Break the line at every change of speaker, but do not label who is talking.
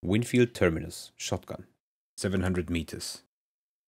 Winfield Terminus, shotgun. 700 meters.